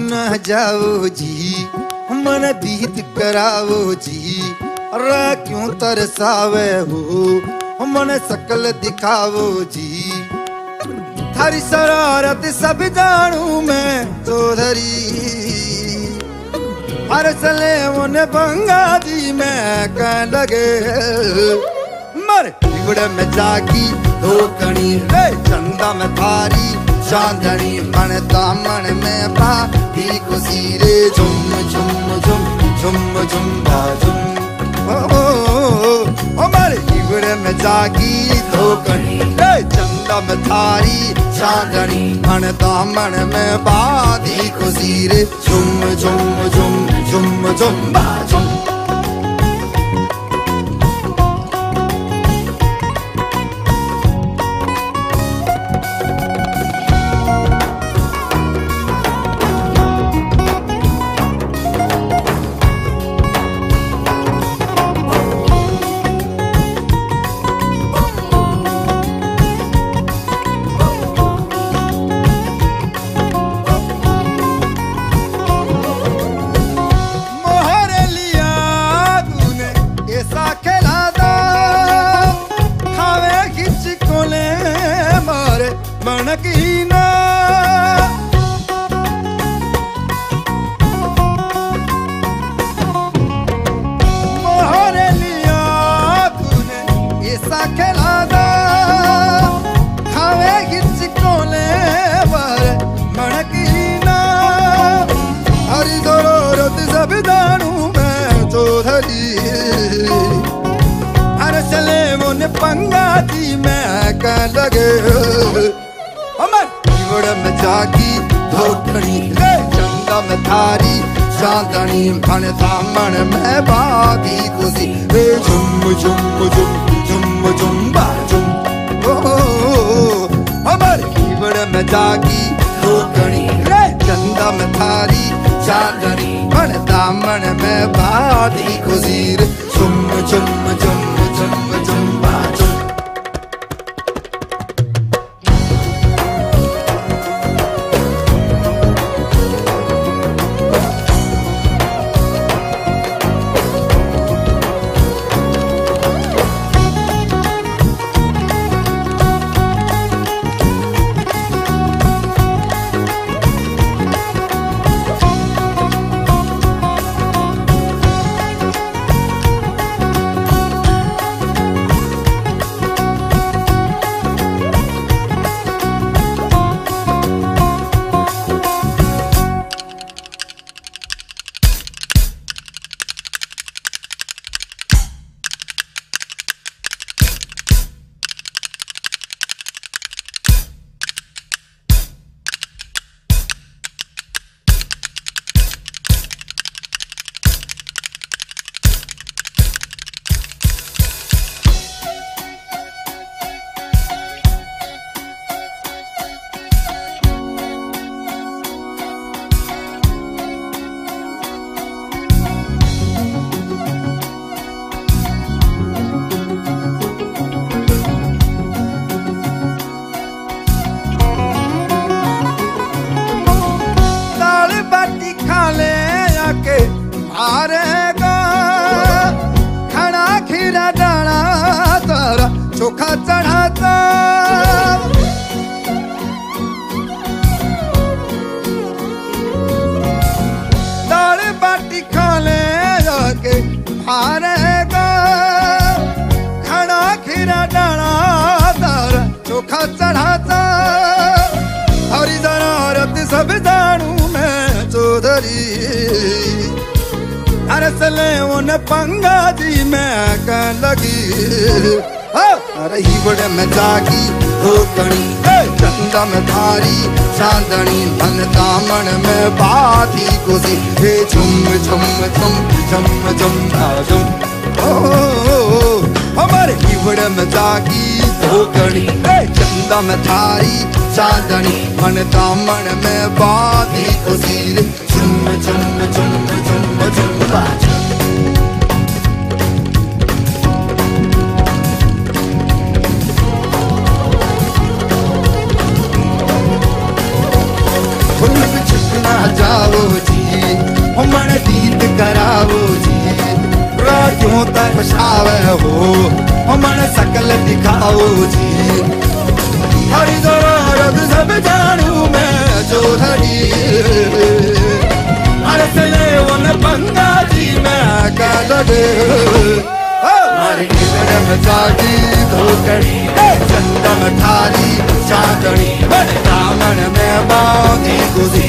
न जाओ जी, मन बीत कराओ जी। अरे क्यों तरसावे हो? मन सकल दिखाओ जी। थारी शरारत सब जानू मैं, चौधरी। हर सले मन बंगा जी मैं, कह लगे, मर। बिगड़ में जागी, दो कणी चंदा में थारी चांदनी मन दामन में पा दी खुशी रे झुम झुम झुम झुम झुम ओ, ओ, मर में जागी कणी रे चंदा में थारी चांदनी मन दामन में पा दी खुशी रे झुम झुम झुम झुम झुम। लगे। अमर। जीवड़ में जागी धोकनी चंदा में थारी चांदनी मन दामन में बागी खुशी रे झुम झुम झुम झुम झुम झुम। अमर। जीवड़ में जागी धोकनी चंदा में थारी चांदनी मन दामन में खुशीर झुम झुम चोखा चढ़ाता। दाल बाटी खा ले आके मारेगा खड़ा खीरा डाला तारा चोखा चढ़ाता। हरी जरारत सब जानू मैं चौधरी। अरे सले उन पंगा जी मैं लगी। अरे हिवड़ में जागी चंदा में थारी चांदनी मन दामन में बाती कोसी हे झुम झुम झुम झुम झुम झुम। हमारे हिवड़ में जागी धोकणी चंदा में थारी चांदनी मन दामन में बाती कोसी झुम झुम जाओ जी। मन दीद कराओ जी। राजों तक पछावे हो। मन सकल दिखाओ जी। हरी दरारद सब जानू मैं जो हरी अरे चले वन बंगा जी मैं का लगे हमारी किरण जागी, धोकड़ी। चंदन थारी चांदनी दामन में बांधी गुजी